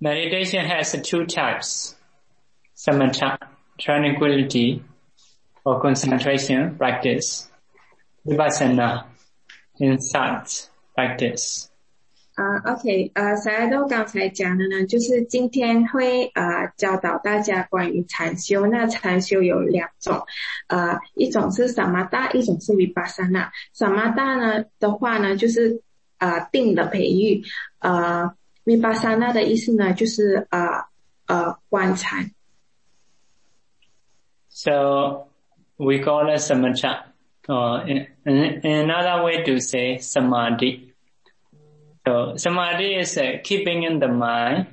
meditation has two types: samatha, tranquility or concentration practice, vipassana, insight practice. 啊、o k 呃，小爱豆刚才讲的呢，就是今天会呃教导大家关于禅修。那禅修有两种，呃，一种是萨玛达，一种是维巴萨那。萨玛达呢的话呢，就是呃定的培育，呃， 维巴萨那的意思呢，就是呃呃观禅。So we call it samatha, or in, in, another way to say samadhi. So samadhi is uh, keeping in the mind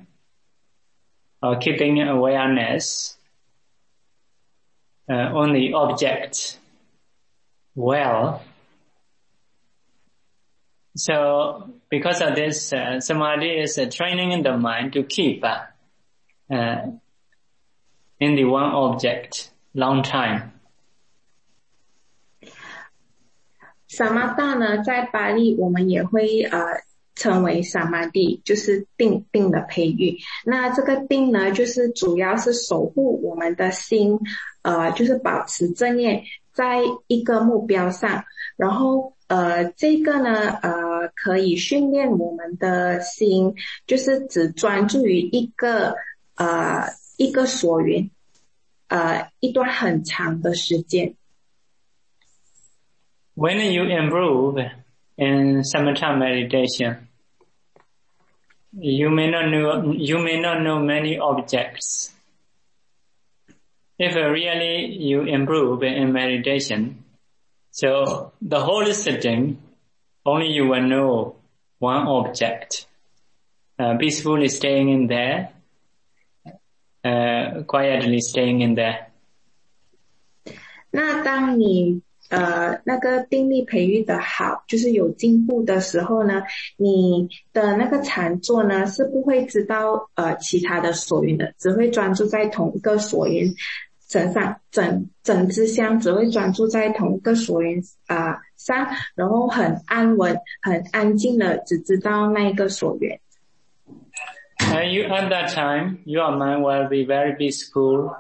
or keeping awareness uh, on the object well. So because of this, uh, samadhi is uh, training in the mind to keep uh, uh, in the one object long time. 萨玛达呢，在巴黎我们也会呃称为萨玛蒂，就是定定的培育。那这个定呢，就是主要是守护我们的心，呃，就是保持正念在一个目标上。然后， 呃，这个呢，呃，可以训练我们的心，就是只专注于一个呃一个所缘，呃，一段很长的时间。When you improve in samatha meditation, you may not know, you may not know many objects. If really you improve in meditation, so the whole sitting, only you will know one object. Uh, peacefully staying in there, uh, quietly staying in there. 那当你呃，那个定力培育的好，就是有进步的时候呢，你的那个禅坐呢是不会知道呃其他的所缘的，只会专注在同一个所缘 身上，整整只箱只会专注在同一个所缘啊上，然后很安稳、很安静的，只知道那一个所缘。And you at that time, your mind will be very peaceful,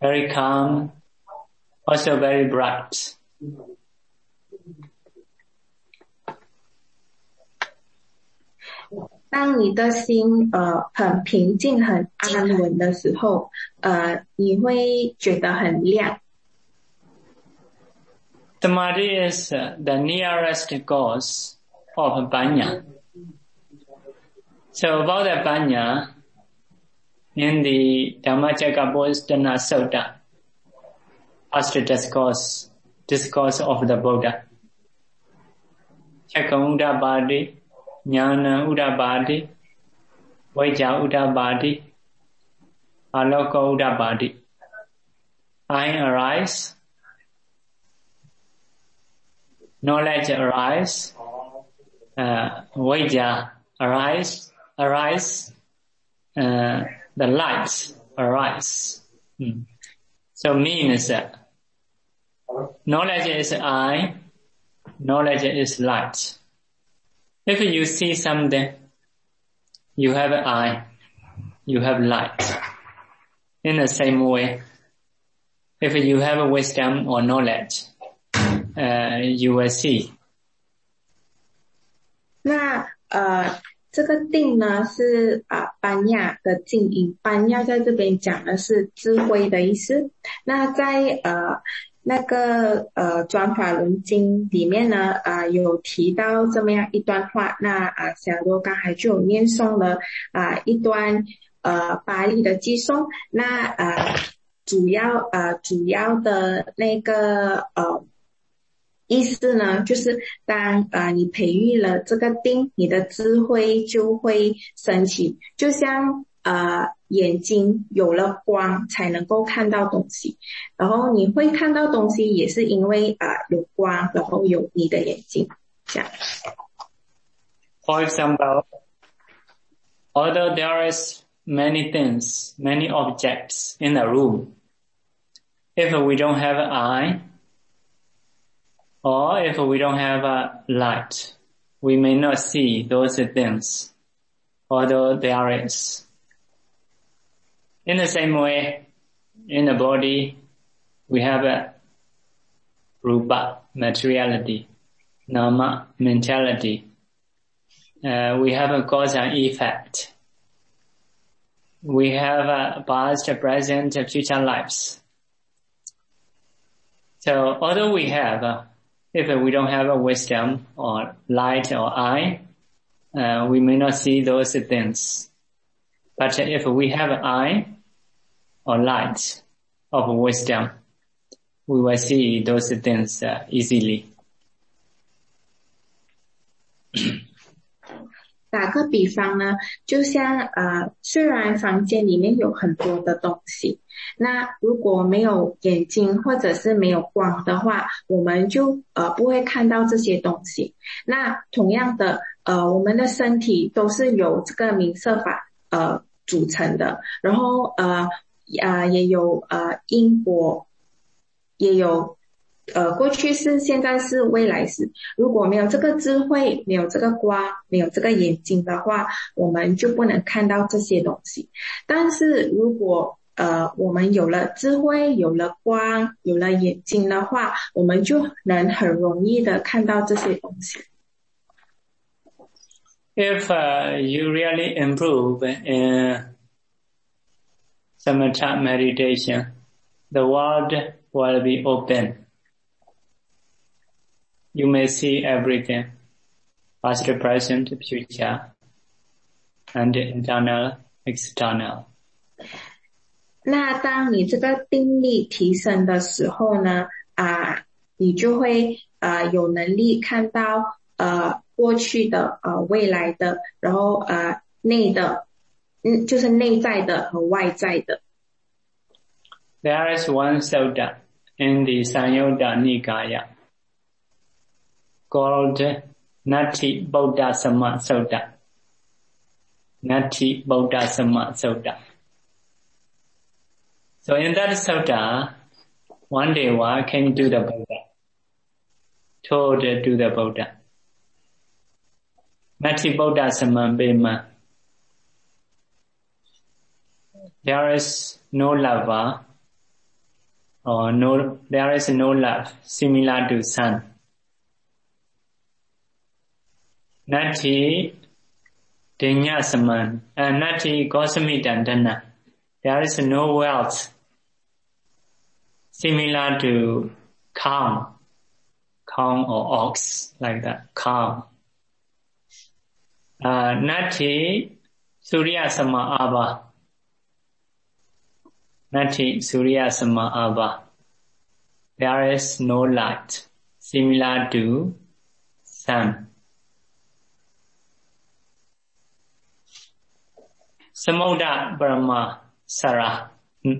very calm, also very bright. 当你的心呃很平静、很安稳的时候，呃，你会觉得很亮。Samadhi is the nearest cause of banya. So about the banya, in the Dhammacakkappavattana Sutta, first discourse, discourse of the Buddha. ညာဏဥဒ္ဒပါတိဝိဇာဥဒ္ဒပါတိအလောကဥဒ္ဒပါတိ I arise. Knowledge arise. Uh, vijja arise arise. Uh, the lights arise. Hmm. so means that knowledge is I knowledge is light. If you see something, you have eye, you have light. In the same way, if you have wisdom or knowledge, uh, you will see. 那呃，这个定呢是啊班亚的静音，班亚在这边讲的是智慧的意思。那在呃 那个呃《转法轮经》里面呢，啊有提到这么样一段话。那啊小罗刚才就有念诵了啊一段呃巴利的寄诵。那呃主要呃主要的那个呃意思呢，就是当呃你培育了这个定，你的智慧就会升起，就像。呃，眼睛有了光才能够看到东西，然后你会看到东西，也是因为啊、呃、有光，然后有你的眼睛。这样。For example, although there is many things, many objects in a room, if we don't have an eye, or if we don't have a light, we may not see those things, although there is. In the same way, in the body, we have a rupa, materiality, nama, mentality. Uh, we have a cause and effect. We have a past, present, future lives. So although we have, if we don't have a wisdom or light or eye, uh, we may not see those things. But if we have an eye or light of wisdom, we will see those things uh, easily. 打个比方呢，就像呃，虽然房间里面有很多的东西，那如果没有眼睛或者是没有光的话，我们就呃不会看到这些东西。那同样的，呃，我们的身体都是由这个明色法呃组成的，然后呃啊也有呃因果，也有。呃，过去式，现在式，未来式。如果没有这个智慧，没有这个光，没有这个眼睛的话，我们就不能看到这些东西。但是如果呃，我们有了智慧，有了光，有了眼睛的话，我们就能很容易的看到这些东西。If you really improve samatha meditation, the world will be open. You may see everything, past, present, future, and internal, external. 那当你这个定力提升的时候呢，啊，你就会啊有能力看到呃过去的呃未来的，然后呃内的， 嗯就是内在的和外在的。There is one Sutta in the Sanyutta Nikaya called Nati Buddha Sama Sutta. Nati Buddha Sama Sutta. So in that sutta, one day one came to the Buddha, told to the Buddha, Nati Buddha Sama Bema. There is no lover or no, there is no love similar to sun. Nati Dinya Saman, uh, Nati Gosami Dandana. There is no wealth similar to calm, calm or ox, like that, calm. Uh, Nati Surya Sama Abba. Nati Surya Samava. There is no light similar to sun. Samodha Brahma Sara. Hmm.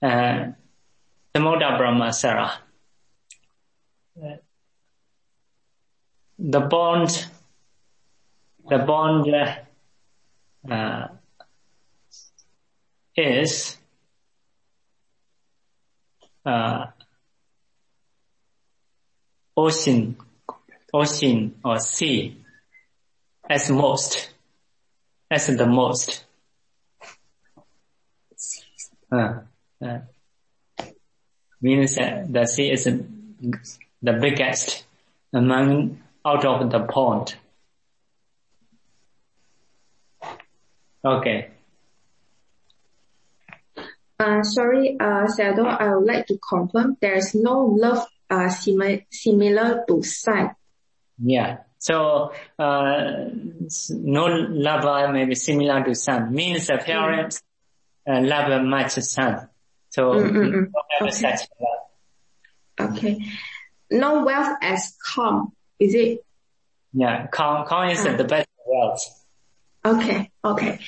Uh, Samodha Brahma Sara. The bond, the bond uh, is uh, ocean ocean or sea as most as the most uh, uh, means that the sea is the biggest among out of the pond. Okay. Uh, sorry, uh, Sado, I would like to confirm there's no love uh, similar, similar to sun. Yeah. So, uh, no love may be similar to sun means the parents uh, love much sun. So mm okay. such love. Okay. No wealth as calm, is it? Yeah, calm, calm is uh. the best wealth. OK OK，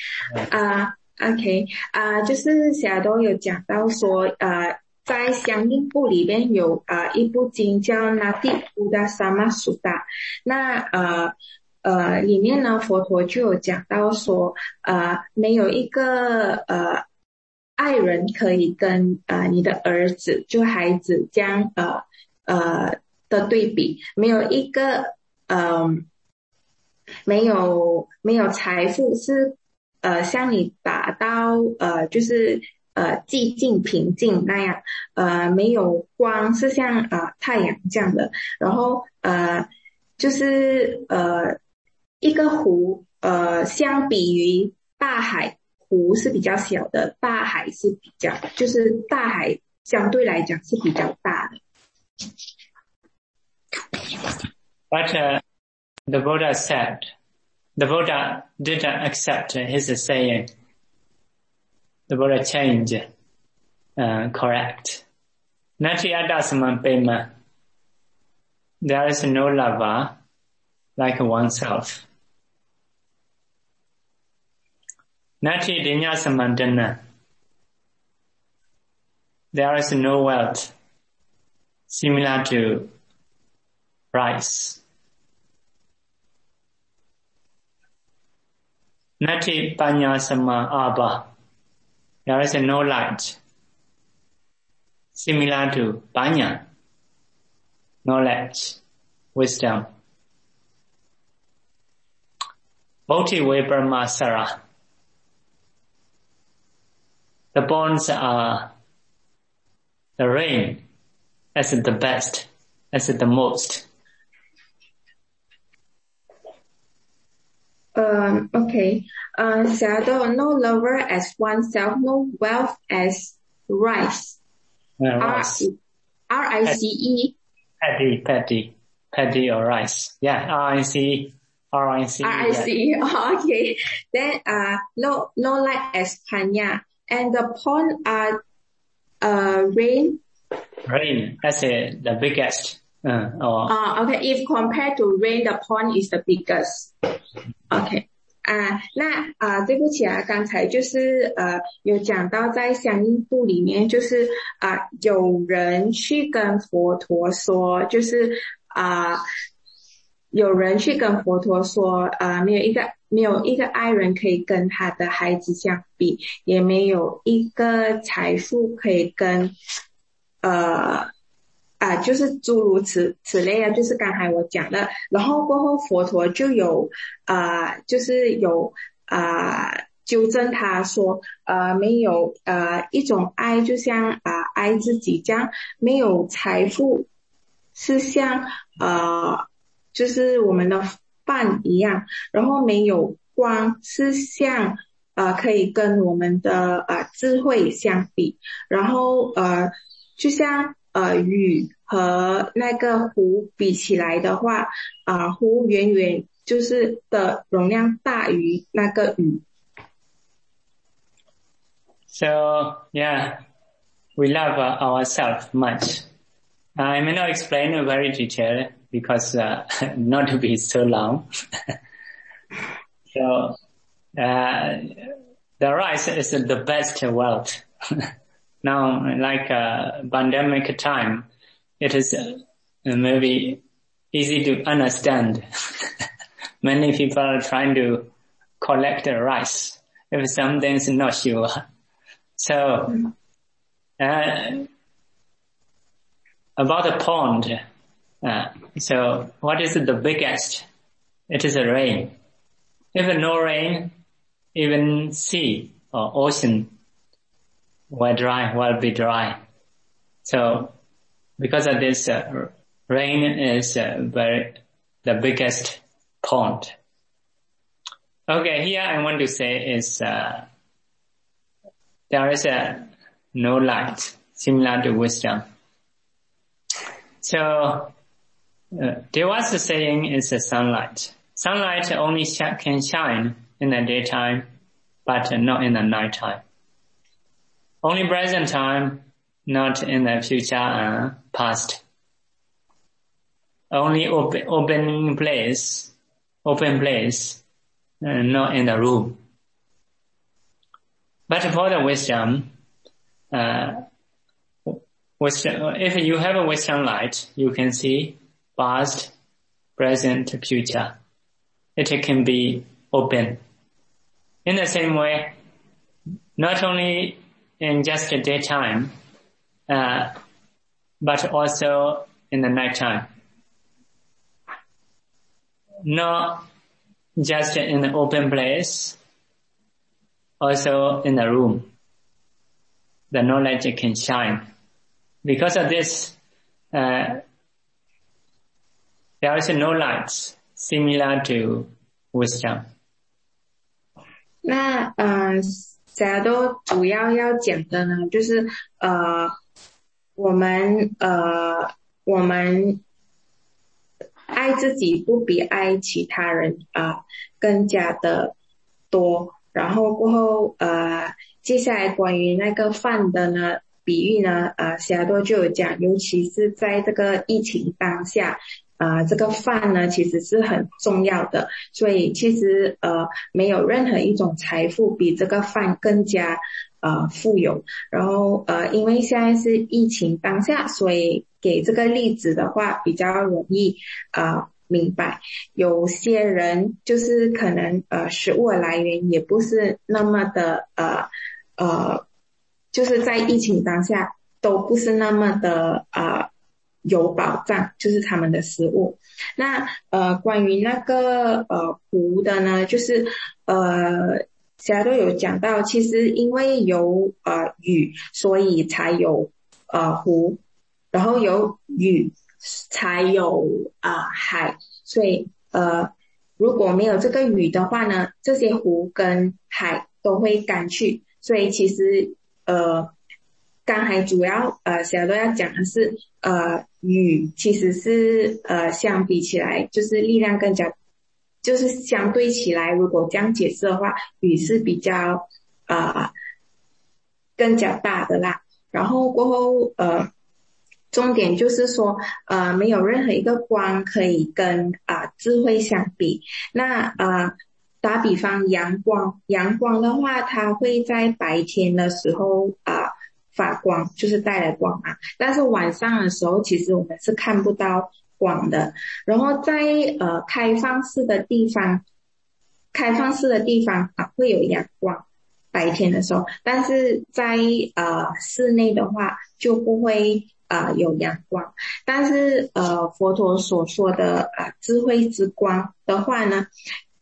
啊 OK 啊，就是小都有讲到说，呃，在相应部里面有啊一部经叫《那蒂乌达萨玛苏达》，那呃呃里面呢佛陀就有讲到说，呃没有一个呃爱人可以跟呃你的儿子就孩子将呃呃的对比，没有一个嗯没有没有财富是呃像你打到呃就是呃寂静平静那样，呃没有光是像啊太阳这样的，然后呃就是呃一个湖呃相比于大海湖是比较小的，大海是比较就是大海相对来讲是比较大的。But the Buddha said, the Buddha didn't accept his saying. The Buddha changed, uh, correct. There is no lover like oneself. There is no wealth similar to rice. Nati panya sama abba. There is no light. Similar to panya. Knowledge. Wisdom. Bodhi Vibramasara. The bonds are the rain as the best, as the most. Um, okay. Uh, shadow, no lover as oneself, no wealth as rice. Uh, rice. R-I-C-E. Paddy, paddy, paddy or rice. Yeah, R-I-C-E. R-I-C-E. R-I-C-E. Oh, okay. Then, uh, no, no light as panya. And the pond are, uh, rain. Rain, that's it, the biggest. Uh, or... Uh, okay, if compared to rain, the pond is the biggest. OK，啊，那啊，对不起啊，刚才就是呃，有讲到在相应部里面，就是啊，有人去跟佛陀说，就是啊，有人去跟佛陀说，啊，没有一个没有一个爱人可以跟他的孩子相比，也没有一个财富可以跟呃。啊，就是诸如此此类啊，就是刚才我讲的，然后过后佛陀就有啊，就是有啊纠正他说，呃，没有呃一种爱，就像啊爱自己这样，没有财富是像呃就是我们的饭一样，然后没有光是像呃可以跟我们的呃智慧相比，然后呃就像。呃，雨和那个湖比起来的话，啊，湖远远就是的容量大于那个雨。So yeah, we love ourselves much. I may not explain it very detailed because uh, not to be so long. so uh, the rice is the best wealth. Now, like a pandemic time, it is uh, maybe easy to understand. Many people are trying to collect the rice if something's not sure. So, uh, about the pond, uh, so what is the biggest? It is a rain. If no rain, even sea or ocean will dry, will be dry. So because of this, uh, rain is uh, very, the biggest pond. Okay, here I want to say is, uh, there is a no light similar to wisdom. So, uh, there was a saying is a sunlight. Sunlight only sh- can shine in the daytime, but not in the nighttime. Only present time, not in the future and past. Only open, open place, open place, uh, not in the room. But for the wisdom, uh, wisdom, if you have a wisdom light, you can see past, present, future. It can be open. In the same way, not only in just a daytime, uh, but also in the nighttime. Not just in the open place, also in the room. The knowledge can shine. Because of this, uh, there is no light similar to wisdom. 家都主要要讲的呢，就是呃，我们呃，我们爱自己不比爱其他人啊更加的多。然后过后呃，接下来关于那个饭的呢比喻呢，呃，小多就有讲，尤其是在这个疫情当下。啊，这个饭呢其实是很重要的，所以其实呃没有任何一种财富比这个饭更加呃富有。然后呃因为现在是疫情当下，所以给这个例子的话比较容易啊明白。有些人就是可能呃食物来源也不是那么的呃呃，就是在疫情当下都不是那么的啊。有保障，就是他们的食物。那呃，关于那个呃湖的呢，就是呃，大家都有讲到，其实因为有呃雨，所以才有呃湖，然后有雨才有啊海，所以呃如果没有这个雨的话呢，这些湖跟海都会干去。所以其实呃。刚才主要呃，小多要讲的是呃，雨其实是呃，相比起来就是力量更加，就是相对起来，如果这样解释的话，雨是比较啊更加大的啦。然后过后呃，重点就是说呃，没有任何一个光可以跟啊智慧相比。那呃，打比方阳光，阳光的话，它会在白天的时候啊。发光就是带来光啊，但是晚上的时候其实我们是看不到光的。然后在呃开放式的地方，开放式的地方啊会有阳光，白天的时候，但是在呃室内的话就不会啊有阳光。但是呃佛陀所说的啊智慧之光的话呢，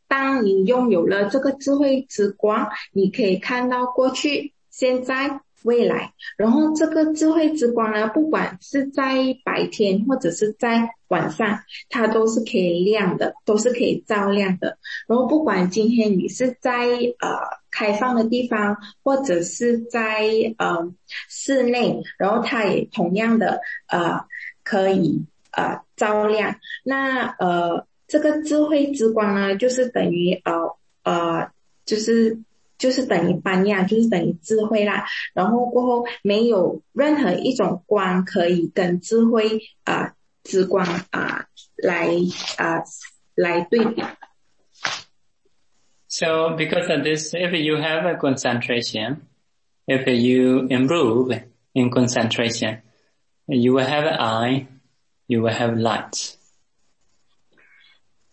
当你拥有了这个智慧之光，你可以看到过去、现在。未来，然后这个智慧之光呢，不管是在白天或者是在晚上，它都是可以亮的，都是可以照亮的。然后不管今天你是在呃开放的地方，或者是在呃室内，然后它也同样的呃可以呃照亮。那呃这个智慧之光呢，就是等于呃呃就是。就是等于般若，就是等于智慧啦。然后过后没有任何一种光可以跟智慧啊之光啊来啊来对比。So because of this, if you have a concentration, if you improve in concentration, you will have an eye, you will have light.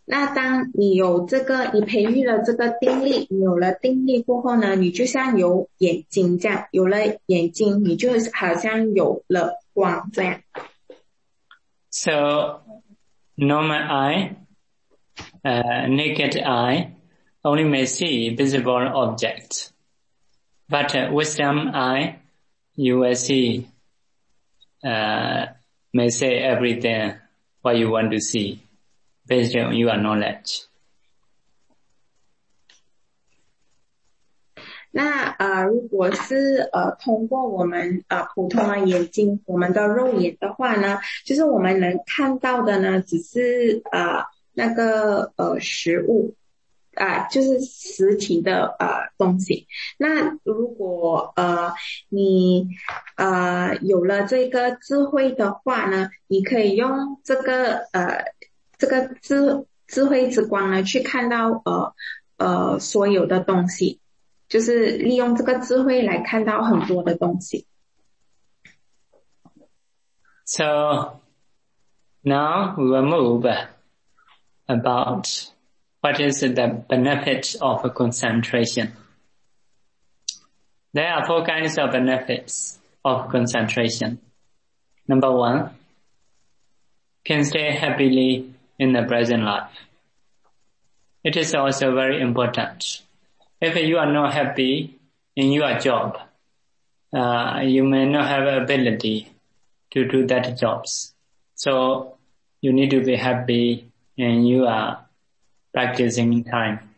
那当你有这个，你培育了这个定力，你有了定力过后呢，你就像有眼睛这样，有了眼睛，你就好像有了光这样。So normal eye, uh, naked eye, only may see visible objects, but uh, wisdom eye, you will see, uh, may say everything what you want to see. Based on your knowledge. 那呃，如果是呃通过我们呃普通的眼睛，我们的肉眼的话呢，就是我们能看到的呢，只是呃那个呃食物啊，就是实体的呃东西。那如果呃你呃有了这个智慧的话呢，你可以用这个呃。这个智智慧之光呢，去看到呃呃所有的东西，就是利用这个智慧来看到很多的东西。So now we will move about what is the benefit of concentration. There are four kinds of benefits of concentration. Number one, can stay happily in the present life. It is also very important. If you are not happy in your job, uh, you may not have ability to do that jobs. So you need to be happy and you are practicing time.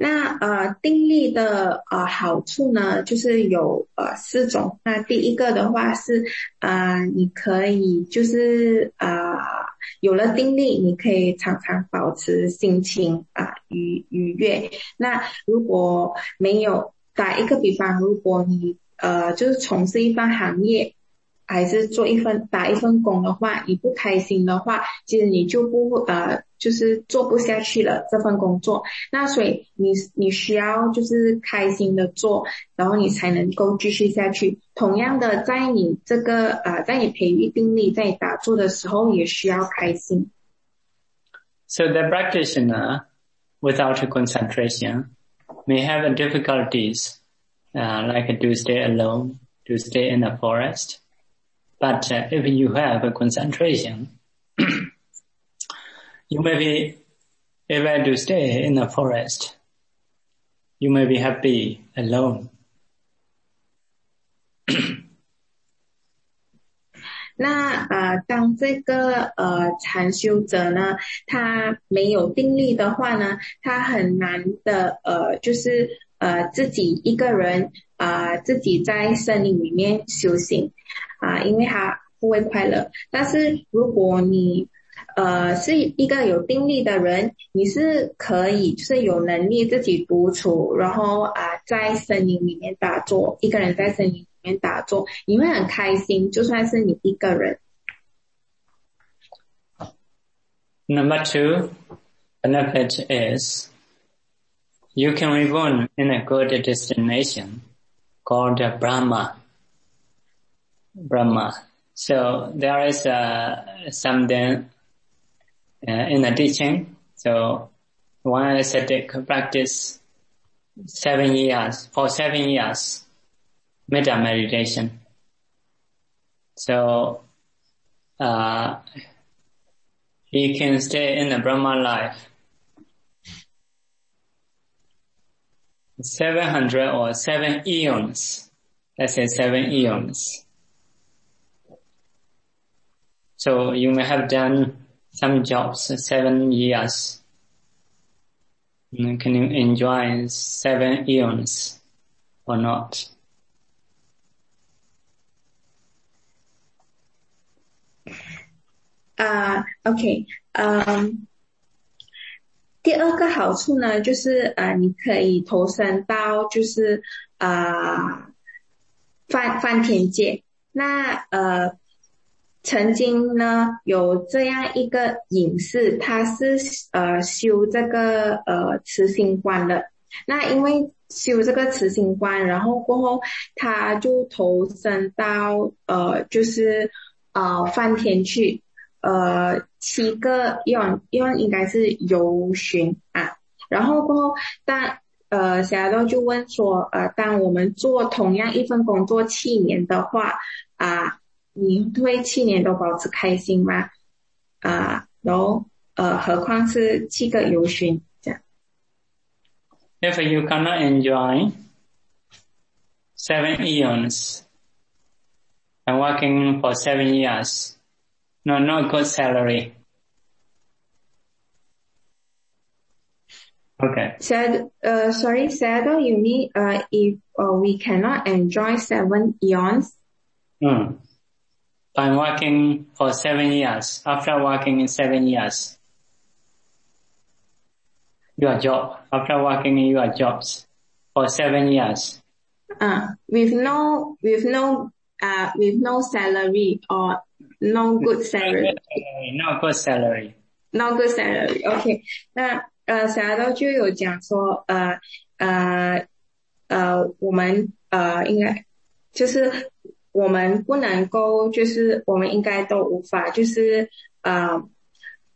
那呃定力的呃好处呢，就是有呃四种。那第一个的话是啊，你可以就是啊有了定力，你可以常常保持心情啊愉愉悦。那如果没有打一个比方，如果你呃就是从事一番行业。还是做一份打一份工的话，你不开心的话，其实你就不呃，就是做不下去了这份工作。那所以你你需要就是开心的做，然后你才能够继续下去。同样的，在你这个呃，在你培育定力，在你打坐的时候，也需要开心。So the practitioner without concentration may have difficulties, uh, like to stay alone, to stay in the forest. But uh, if you have a concentration, you may be able to stay in the forest. You may be happy alone. 那呃，当这个呃禅修者呢，他没有定力的话呢，他很难的呃，就是呃自己一个人 啊、自己在森林里面修行。啊，因为他不会快乐。但是如果你呃是一个有定力的人，你是可以就是有能力自己独处，然后啊在森林里面打坐，一个人在森林里面打坐，你会很开心，就算是你一个人。Number two benefit is you can reborn in a good destination called Brahma. Brahma. So there is uh, something uh, in the teaching. So one ascetic practice seven years, for seven years, metta meditation. So, uh, he can stay in the Brahma life. 700 or 7 eons. Let's say 7 eons. So you may have done some jobs seven years. Can you enjoy seven eons or not? Uh, OK，嗯，第二个好处呢，就是呃，你可以投身到就是啊，梵梵天界。那呃。曾经呢，有这样一个隐士，他是呃修这个呃慈心观的。那因为修这个慈心观，然后过后他就投身到呃就是呃梵天去，呃七个愿愿应该是游巡啊。然后过后，但呃小豆就问说，呃当我们做同样一份工作七年的话啊。你会七年都保持开心吗？啊，然后呃，何况是七个游巡这样。If you cannot enjoy seven eons and working for seven years, no, not good salary. Okay. Said, uh, sorry, Sado, you mean, uh, if uh, we cannot enjoy seven eons? Hmm. I'm working for seven years. After working in seven years, your job, after working in your jobs for seven years. Uh, with no, with no, uh, with no salary or no good salary. No good salary. No good salary. OK，那呃，小豆就有讲说，呃呃呃，我们呃应该就是我们不能够，就是我们应该都无法，就是呃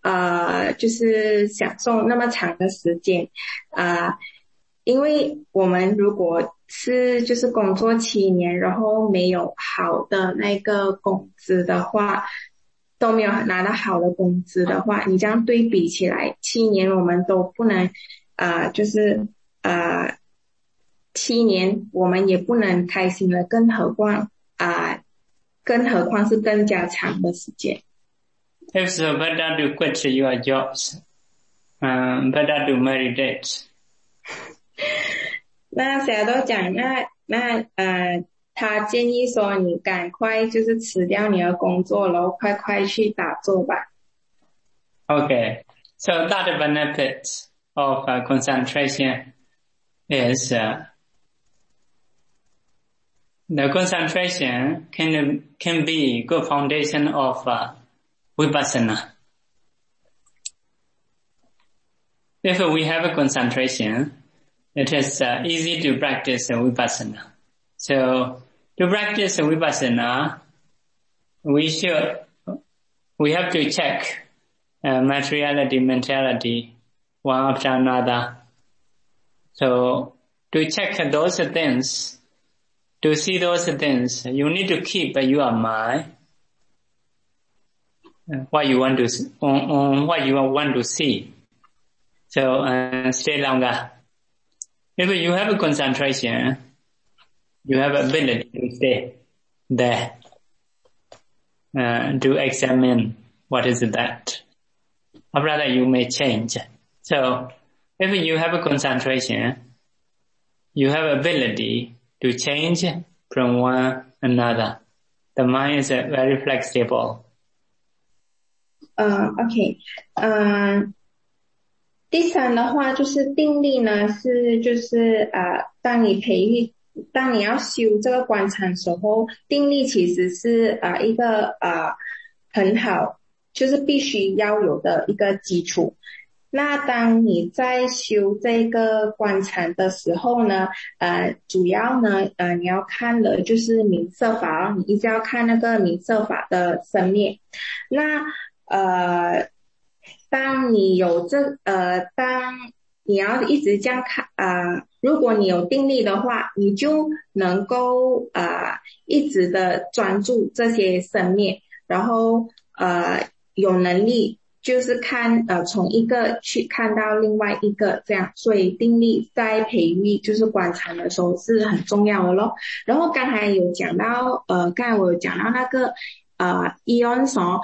呃，就是享受那么长的时间啊，因为我们如果是就是工作七年，然后没有好的那个工资的话，都没有拿到好的工资的话，你这样对比起来，七年我们都不能啊，就是啊，七年我们也不能开心了，更何况啊，更何况是更加长的时间。If so, better to quit your jobs, um, better to meditate. 那谁都讲，那那呃，他建议说，你赶快就是辞掉你的工作，然后快快去打坐吧。Okay, so that benefit of uh, concentration is uh, the concentration can can be good foundation of uh, vipassana. If we have a concentration, it is uh, easy to practice vipassana. So to practice vipassana, we should we have to check uh, materiality, mentality, one after another. So to check those things, to see those things, you need to keep your mind uh, what you want to on, on what you want to see. So uh, stay longer. If you have a concentration, you have ability to stay there uh, to examine what is that. Or rather, you may change. So, if you have a concentration, you have ability to change from one another. The mind is very flexible. 呃，OK，嗯，第三的话就是定力呢，是就是呃，当你培育，当你要修这个观禅时候，定力其实是呃一个呃很好，就是必须要有的一个基础。那当你在修这个观禅的时候呢，呃，主要呢，呃，你要看的就是明色法，你一直要看那个明色法的生灭。那呃，当你有这呃，当你要一直这样看啊，如果你有定力的话，你就能够呃一直的专注这些生灭，然后呃有能力就是看呃从一个去看到另外一个这样，所以定力在培育就是观察的时候是很重要的咯。然后刚才有讲到呃，刚才我有讲到那个呃伊恩说。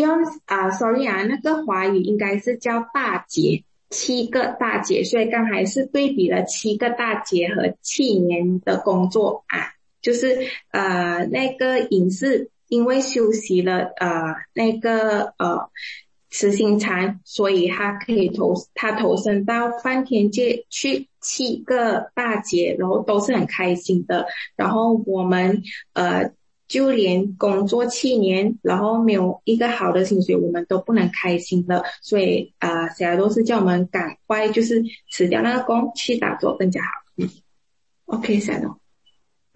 用啊，sorry 啊，那个华语应该是叫大节，七个大节，所以刚才是对比了七个大节和七年的工作啊，就是呃那个影视因为休息了呃那个呃慈心禅，所以他可以投他投身到梵天界去七个大节，然后都是很开心的，然后我们呃。就连工作七年，然后没有一个好的薪水，我们都不能开心的。所以啊，小孩都是叫我们赶快就是辞掉那个工，去打坐更加好。嗯，OK，小孩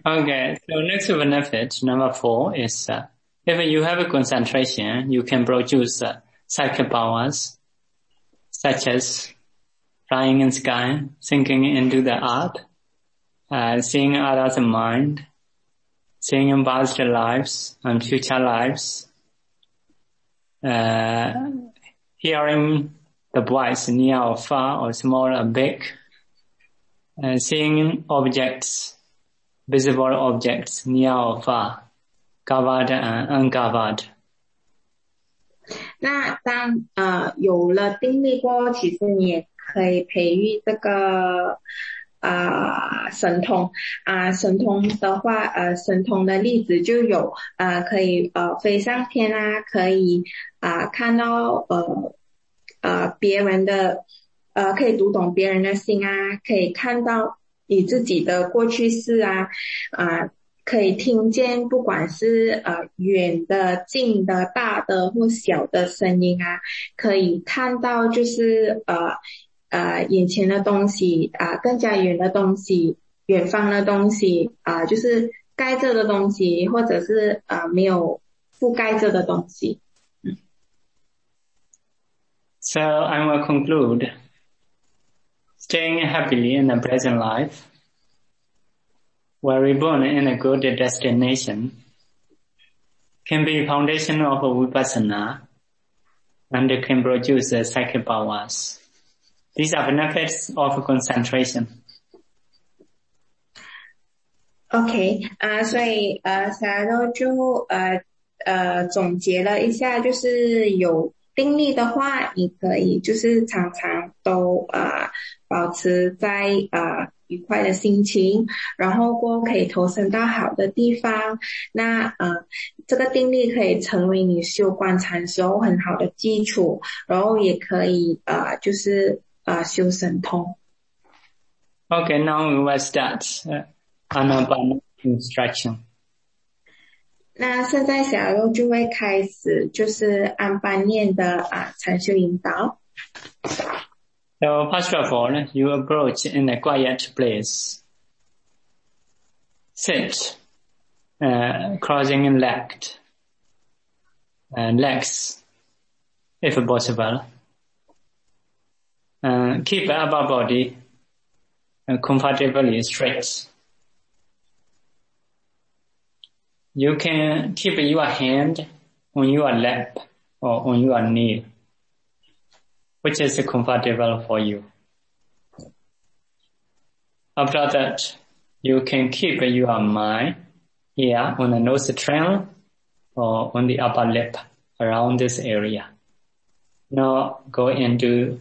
Okay, so next benefit number four is uh, if you have a concentration, you can produce uh, psychic powers such as flying in sky, sinking into the earth, uh, seeing others' mind, seeing in past lives and future lives, uh, hearing the voice near or far or small or big, uh, seeing objects, visible objects near or far, covered and uncovered. 那当呃有了定力过后，其实你也可以培育这个 啊，神通啊，神通的话，呃，神通的例子就有啊，可以呃飞上天啊，可以啊看到呃呃别人的呃可以读懂别人的心啊，可以看到你自己的过去式啊啊，可以听见不管是呃远的、近的、大的或小的声音啊，可以看到就是呃。呃，眼前的东西啊，更加远的东西，远方的东西啊，就是盖着的东西，或者是啊没有覆盖着的东西。嗯。So I will conclude. Staying happily in the present life, where reborn in a good destination, can be foundation of vipassana and can produce psychic powers. These are benefits of concentration. OK 啊，所以呃，小肉就呃呃总结了一下，就是有定力的话，你可以就是常常都呃保持在呃愉快的心情，然后过可以投身到好的地方。那呃这个定力可以成为你修观禅修很好的基础，然后也可以呃就是呃修神通。Okay, now we will start. Anapana instruction。那现在小肉就会开始就是安班念的啊禅修引导。So first of all, you approach in a quiet place. Sit, uh, crossing in left, and legs, if possible. Keep upper body comfortably straight. You can keep your hand on your lap or on your knee, which is comfortable for you. After that, you can keep your mind here on the nose trail or on the upper lip around this area. Now go into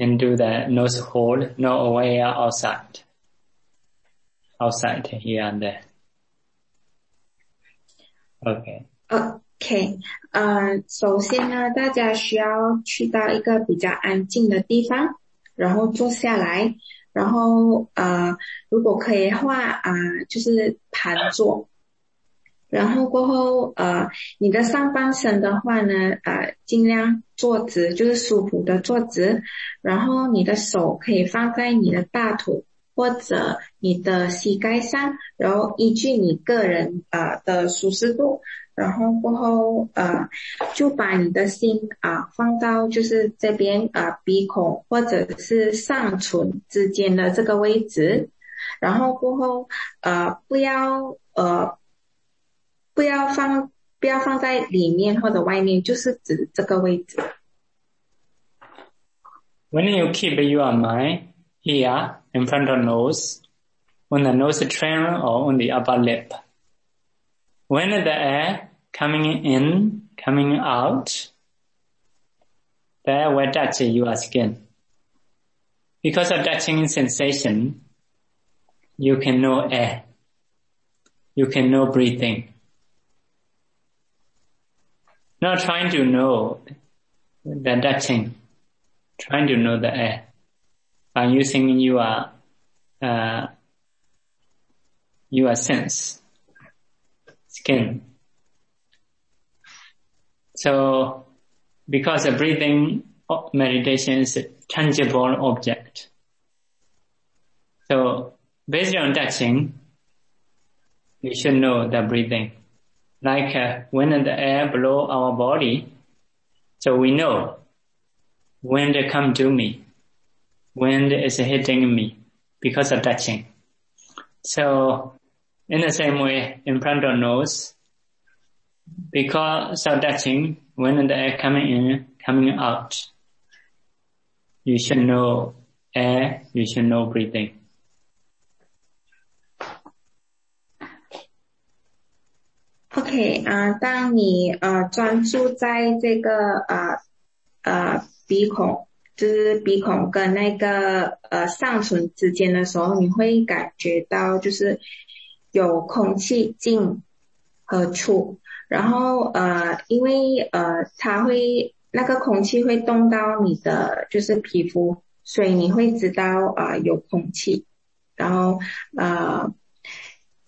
into the nose hole, no away outside. Outside here and there. OK OK，呃，首先呢，大家需要去到一个比较安静的地方，然后坐下来，然后呃，如果可以的话啊，就是盘坐，然后过后呃，你的上半身的话呢，呃，尽量坐直，就是舒服的坐直，然后你的手可以放在你的大腿。或者你的膝盖上，然后依据你个人呃的舒适度，然后过后呃就把你的心啊放到就是这边啊鼻孔或者是上唇之间的这个位置，然后过后呃不要呃不要放不要放在里面或者外面，就是指这个位置。When you keep your mind here. in front of nose, on the nose trim or on the upper lip. When the air coming in, coming out, the air will touch your skin. Because of touching sensation, you can know air. You can know breathing. Not trying to know the touching, trying to know the air by using your uh, your sense, skin. So, because the breathing meditation is a tangible object. So, based on touching, we should know the breathing. Like uh, when the air blow our body, so we know when they come to me, wind is hitting me because of touching. So in the same way, in front of nose, because of touching, when the air coming in, coming out, you should know air, you should know breathing. OK 啊、当你呃专注在这个呃呃鼻孔就是鼻孔跟那个呃上唇之间的时候，你会感觉到就是有空气进和出，然后呃因为呃它会那个空气会动到你的就是皮肤，所以你会知道啊有空气，然后呃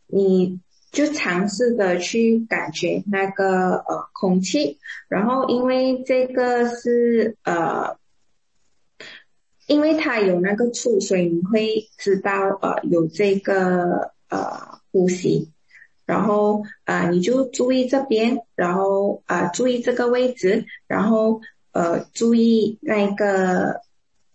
你就尝试的去感觉那个呃空气，然后因为这个是呃。因为它有那个触，所以你会知道呃有这个呃呼吸，然后啊你就注意这边，然后啊注意这个位置，然后呃注意那个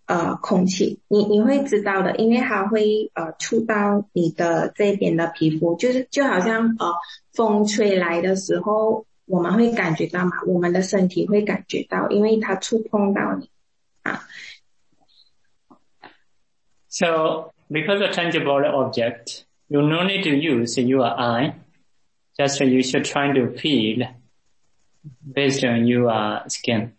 呃空气，你你会知道的，因为它会呃触到你的这边的皮肤，就是就好像呃风吹来的时候，我们会感觉到嘛，我们的身体会感觉到，因为它触碰到你啊。So because of tangible object, you no need to use your eye. Just you should try to feel based on your skin.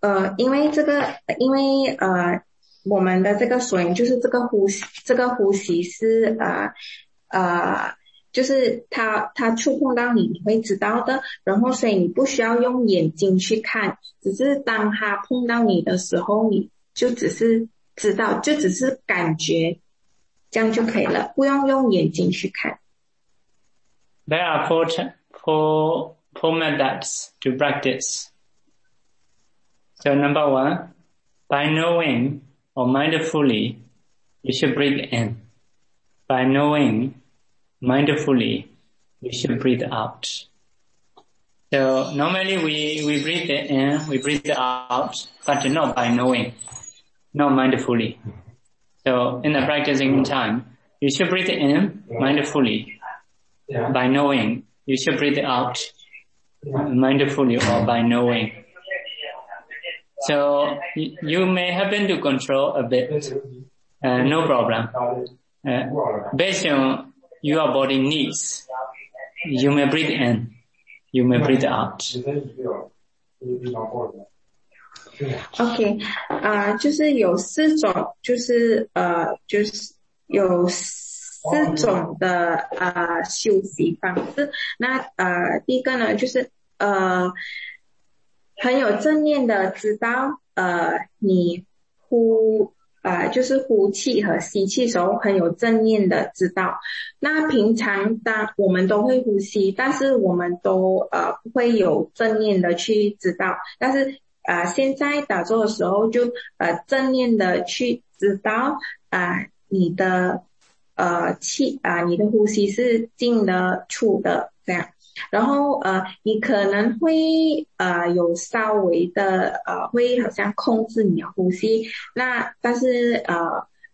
呃，因为这个，因为呃，我们的这个水就是这个呼吸，这个呼吸是呃呃，就是它它触碰到你，你会知道的。然后所以你不需要用眼睛去看，只是当它碰到你的时候，你就只是知道，就只是感觉，这样就可以了，不用用眼睛去看。There are four four four methods to practice. So number one, by knowing or mindfully, you should breathe in. By knowing mindfully, you should breathe out. So normally we, we breathe in, we breathe out, but not by knowing, not mindfully. So in the practicing time, you should breathe in mindfully. By knowing, you should breathe out mindfully or by knowing. So you may happen to control a bit, uh, no problem. Uh, based on your body needs, you may breathe in, you may breathe out. OK，啊、呃，就是有四种，就是呃，就是有四种的呃休息方式。那呃，第一个呢，就是呃。 很有正念的知道，呃，你呼，呃，就是呼气和吸气时候很有正念的知道。那平常当我们都会呼吸，但是我们都呃不会有正念的去知道。但是啊，现在打坐的时候就呃正念的去知道啊，你的呃气啊，你的呼吸是进的出的这样。然后呃，你可能会呃有稍微的呃会好像控制你的呼吸，那但是呃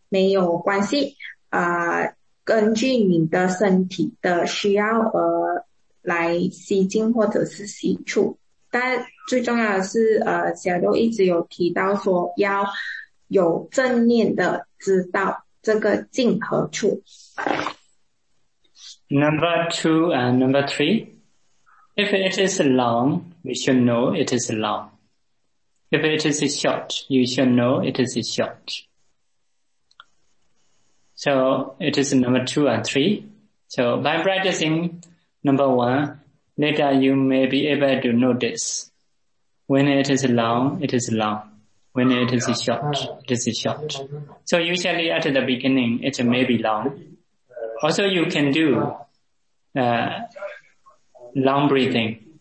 没有关系。啊，根据你的身体的需要呃来吸进或者是吸出，但最重要的是呃小六一直有提到说要有正念的知道这个进何处。Number two and number three. If it is long, we should know it is long. If it is short, you should know it is short. So it is number two and three. So by practicing number one, later you may be able to notice when it is long, it is long. When it is short, it is short. So usually at the beginning, it may be long. Also you can do uh, long breathing.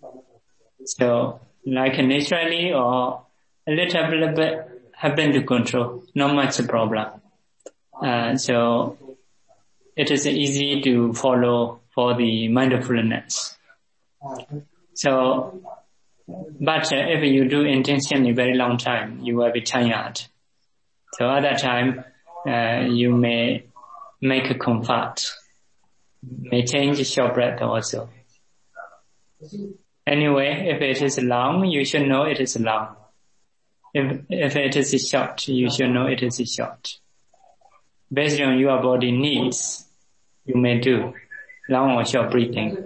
So like naturally or a little bit happen to control, not much a problem. Uh, so it is easy to follow for the mindfulness. So, but uh, if you do intentionally very long time, you will be tired. So at that time, uh, you may make a comfort, may change short breath also. Anyway, if it is long, you should know it is long. If, if it is short, you should know it is short. Based on your body needs, you may do long or short breathing.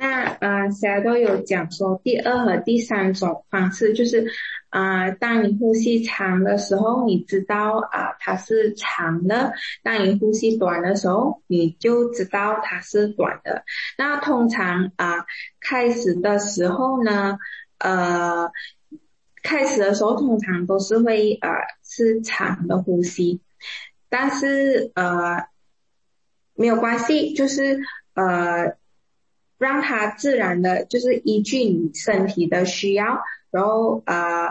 那呃，小都有讲说，第二和第三种方式就是， 啊，当你呼吸长的时候，你知道啊它是长的；当你呼吸短的时候，你就知道它是短的。那通常啊，开始的时候呢，呃，开始的时候通常都是会呃是长的呼吸，但是呃没有关系，就是呃。让它自然的，就是依据你身体的需要，然后呃，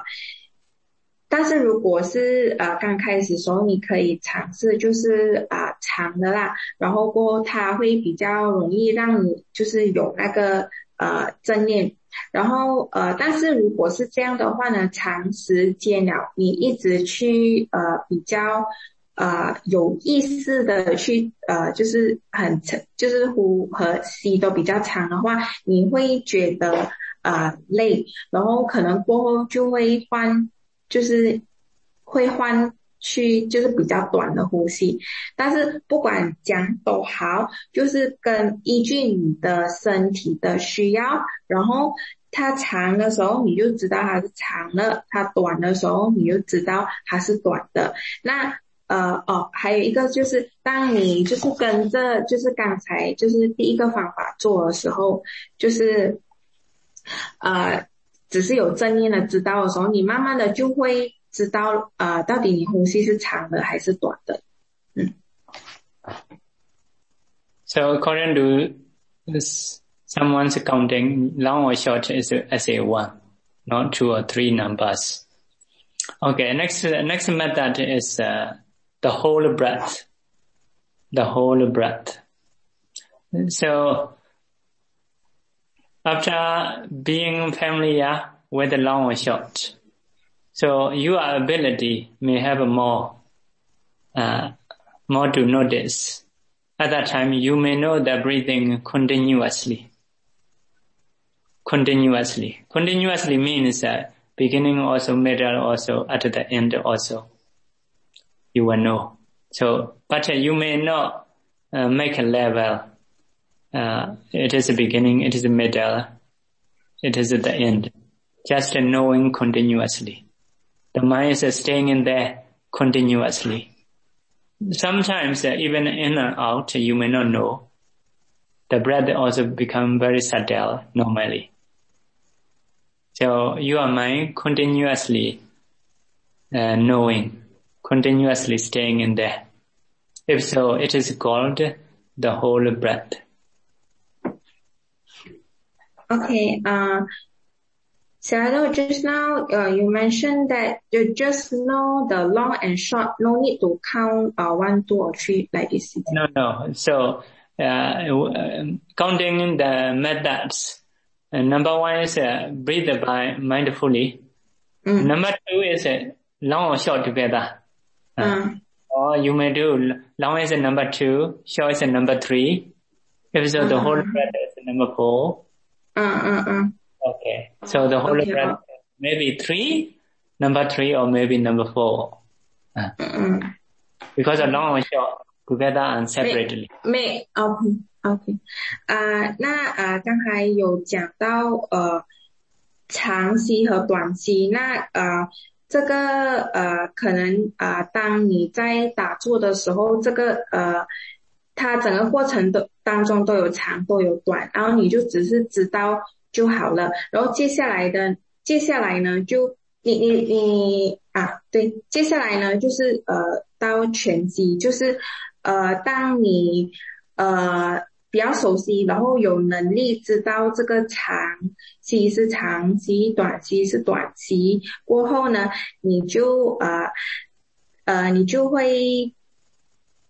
但是如果是呃刚开始时候，你可以尝试就是啊长的啦，然后过它会比较容易让你就是有那个呃正念，然后呃，但是如果是这样的话呢，长时间了，你一直去呃比较。呃，有意识的去呃，就是很长，就是呼和吸都比较长的话，你会觉得呃累，然后可能过后就会换就是会换去就是比较短的呼吸，但是不管讲都好，就是跟依据你的身体的需要，然后它长的时候你就知道它是长的，它短的时候你就知道它是短的。那呃哦，还有一个就是，当你就是跟着就是刚才就是第一个方法做的时候，就是呃，只是有正念的知道的时候，你慢慢的就会知道呃，到底你呼吸是长的还是短的。嗯。So according to this, someone's counting long or short is as a one, not two or three numbers. Okay, next next method is uh, the whole breath, the whole breath. So after being familiar with the long or short, so your ability may have more, uh, more to notice. At that time, you may know the breathing continuously. Continuously. Continuously means that beginning also, middle also, at the end also you will know. So, but you may not uh, make a level. Uh, it is the beginning, it is the middle, it is at the end. Just knowing continuously. The mind is staying in there continuously. Sometimes uh, even in and out, you may not know. The breath also become very subtle normally. So your mind continuously uh, knowing continuously staying in there. If so, it is called the whole breath. Okay. Uh, Sarah, just now uh, you mentioned that you just know the long and short. No need to count uh, one, two, or three like this. No, no. So uh, counting the methods. Uh, number one is uh, breathe by mindfully. Mm. Number two is uh, long or short together. Uh, or you may do long is a number two, short is a number three. If so, the whole breath is number four. Uh, uh, uh. Okay. So the whole okay. breath maybe three, number three, or maybe number four. Uh. Uh, because a long and short together and separately. May，okay，okay，啊，那啊，刚才有讲到呃长期和短期，那呃这个呃，可能啊，当你在打坐的时候，这个呃，它整个过程的当中都有长都有短，然后你就只是知道就好了。然后接下来的接下来呢，就你你你啊，对，接下来呢就是呃，到拳击，就是呃，当你呃。比较熟悉，然后有能力知道这个长期是长期，短期是短期。过后呢，你就呃呃，你就会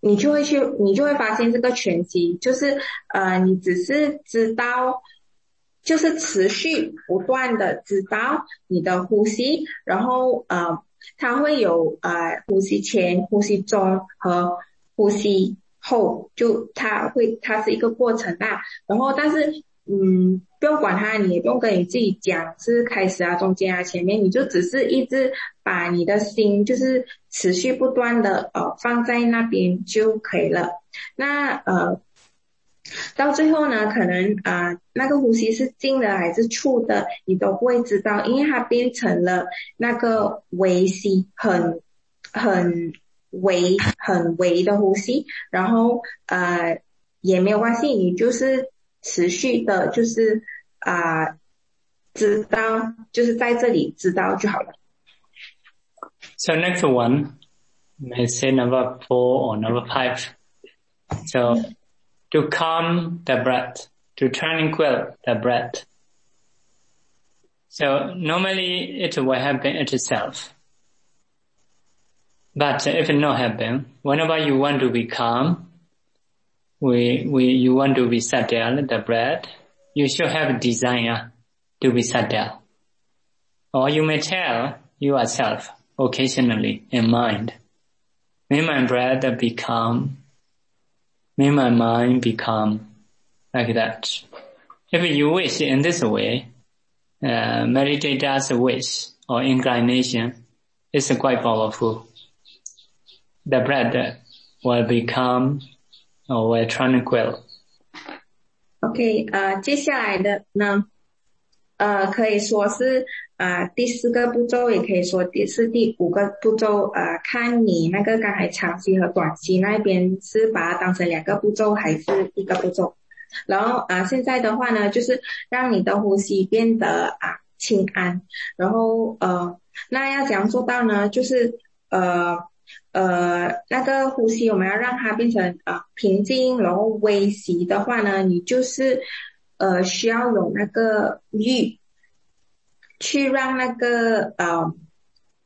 你就会去，你就会发现这个全息，就是呃，你只是知道，就是持续不断的知道你的呼吸，然后呃，它会有呃呼吸前、呼吸中和呼吸。后就它会，它是一个过程啊。然后，但是，嗯，不用管它，你也不用跟你自己讲是开始啊、中间啊、前面，你就只是一直把你的心就是持续不断的呃放在那边就可以了。那呃，到最后呢，可能啊那个呼吸是进的还是出的，你都不会知道，因为它变成了那个微吸，很很。微很微的呼吸，然后呃也没有关系，你就是持续的，就是啊知道，就是在这里知道就好了。So next one, may say number four or number five. So to calm the breath, to tranquil the breath. So normally it will happen itself. But if it not happen, whenever you want to be calm, we, we, you want to be settled, the breath, you should have desire to be settled. Or you may tell yourself occasionally in mind, may my breath be calm, may my mind be calm, like that. If you wish in this way, uh, meditators wish or inclination, is quite powerful. The breath will become or will tranquil. OK，呃，接下来的呢，呃，可以说是呃第四个步骤，也可以说第是第五个步骤。呃，看你那个刚才长期和短期那边是把它当成两个步骤还是一个步骤。然后啊，现在的话呢，就是让你的呼吸变得啊轻安。然后呃，那要怎样做到呢？就是呃呃，那个呼吸我们要让它变成啊平静，然后微吸的话呢，你就是呃需要有那个欲去让那个呃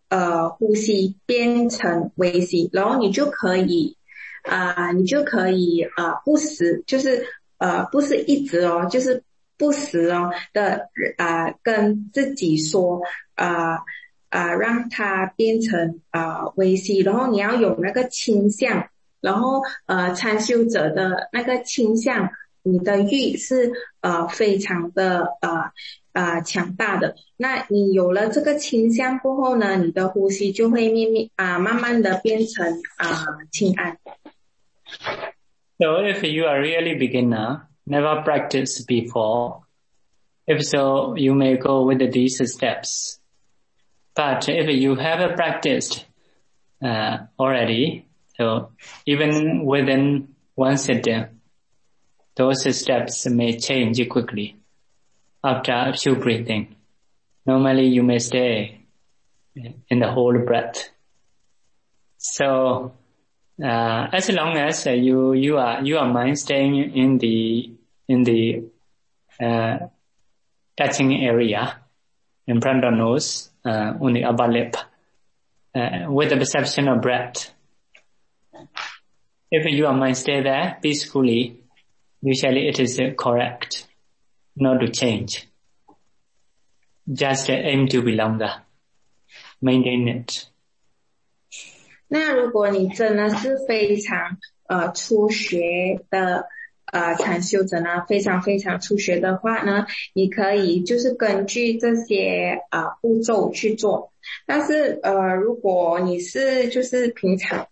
呃呼吸变成微吸，然后你就可以啊，你就可以啊不时就是。呃，不是一直哦，就是不时哦的啊，跟自己说啊啊，让它变成啊微息，然后你要有那个倾向，然后呃参修者的那个倾向，你的欲是呃非常的呃呃强大的。那你有了这个倾向过后呢，你的呼吸就会面面啊慢慢的变成啊轻安。So if you are really beginner, never practiced before, if so, you may go with these steps. But if you have practiced uh, already, so even within one sitting, those steps may change quickly after a few breathing. Normally you may stay in the whole breath. So uh, as long as uh, you you are you are mind staying in the in the uh, touching area in front of nose on the upper lip uh, with the perception of breath. If your mind stay there peacefully, usually it is correct, not to change. Just aim to be longer, maintain it. 那如果你真的是非常呃初学的 呃禅修者呢，非常非常初学的话呢，你可以就是根据这些啊步骤去做。但是呃，如果你是就是平常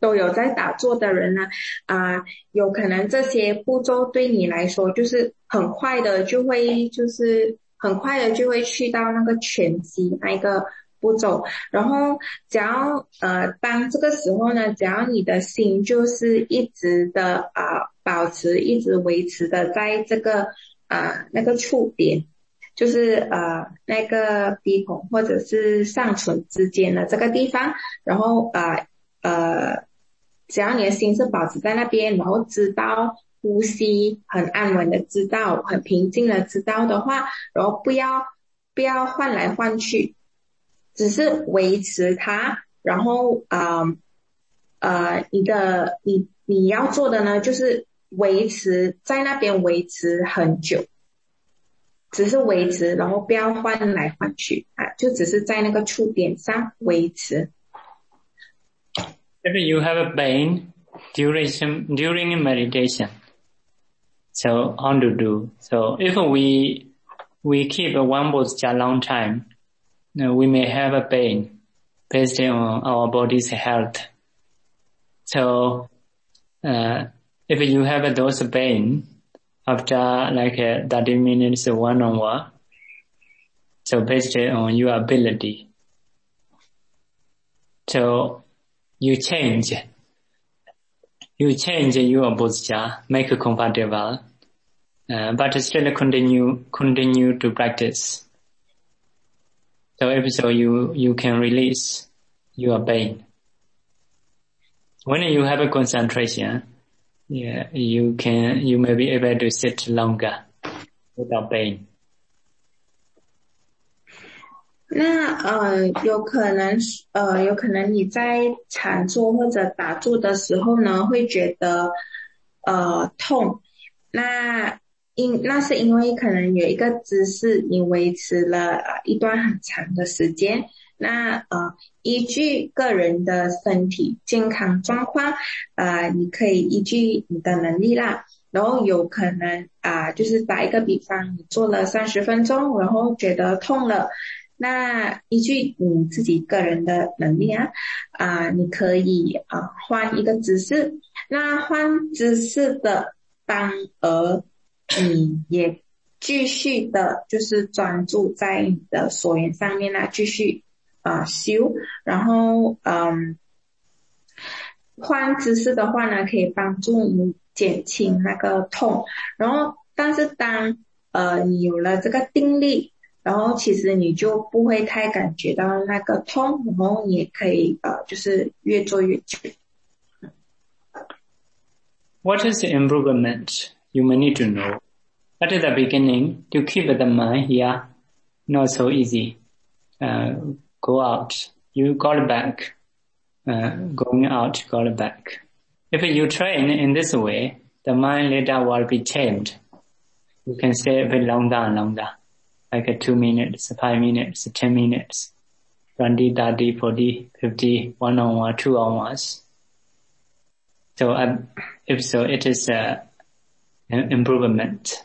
都有在打坐的人呢，啊，有可能这些步骤对你来说就是很快的就会就是很快的就会去到那个全息那一个。步骤，然后只要呃，当这个时候呢，只要你的心就是一直的啊，保持一直维持的在这个啊那个触点，就是呃那个鼻孔或者是上唇之间的这个地方，然后呃呃，只要你的心是保持在那边，然后知道呼吸很安稳的知道，很平静的知道的话，然后不要不要换来换去。只是维持它，然后啊呃，你的你你要做的呢，就是维持在那边维持很久，只是维持，然后不要换来换去啊，就只是在那个触点上维持。If you have a pain duration during meditation, so how to do? So if we we keep one posture long time. we may have a pain based on our body's health. So, uh, if you have those pain after like uh, 30 minutes one on one, so based on your ability, so you change, you change your posture, make it comfortable, uh, but still continue, continue to practice. So if so, you, you can release your pain. When you have a concentration, yeah, you can, you may be able to sit longer without pain. 那呃，有可能呃，有可能你在禅坐或者打坐的时候呢，会觉得呃痛。那因那是因为可能有一个姿势你维持了一段很长的时间，那呃依据个人的身体健康状况，呃你可以依据你的能力啦，然后有可能啊就是打一个比方，你做了三十分钟，然后觉得痛了，那依据你自己个人的能力啊，啊，你可以啊换一个姿势。那换姿势的当儿，你也继续的，就是专注在你的所缘上面啊，继续啊修。然后嗯，换姿势的话呢，可以帮助你减轻那个痛。然后，但是当呃你有了这个定力。然后其实你就不会太感觉到那个痛，然后也可以呃，就是越做越久。What is the improvement? You may need to know. At the beginning, to keep the mind here, not so easy. Uh, go out, you got back. Uh, going out, got back. If you train in this way, the mind later will be tamed. You can stay a bit longer and longer. like two minutes, five minutes, ten minutes, 20, 30, 40, 50, one hour, two hours. So um, if so, it is an improvement.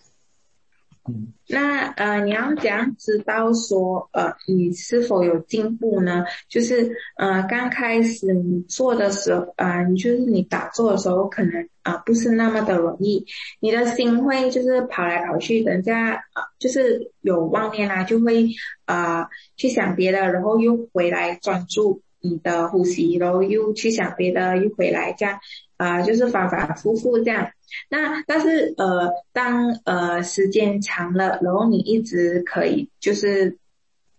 那呃，你要怎样知道说呃你是否有进步呢？就是呃刚开始你做的时候啊，你就是你打坐的时候可能啊不是那么的容易，你的心会就是跑来跑去，等下啊就是有妄念啊，就会啊去想别的，然后又回来专注你的呼吸，然后又去想别的，又回来这样啊，就是反反复复这样。那但是呃，当呃时间长了，然后你一直可以就是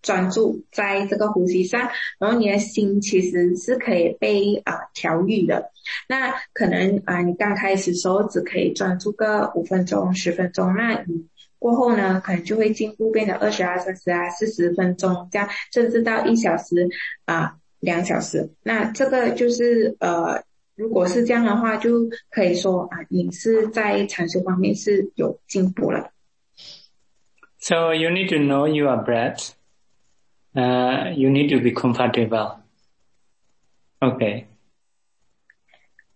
专注在这个呼吸上，然后你的心其实是可以被啊调愈的。那可能啊你刚开始时候只可以专注个五分钟、十分钟，那你过后呢可能就会进步，变成二十、二三十啊、四十分钟这样，甚至到一小时啊、两小时。那这个就是呃。如果是这样的话，就可以说啊，你是在禅修方面是有进步了。So you need to know your breath. Uh, you need to be comfortable. Okay.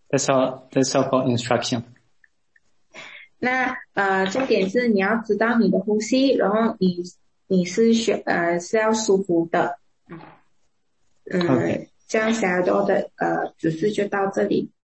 That's all. That's all for instruction. 那呃，重点是你要知道你的呼吸，然后你你是选呃是要舒服的。嗯。嗯。这样，小耳朵的呃指示就到这里。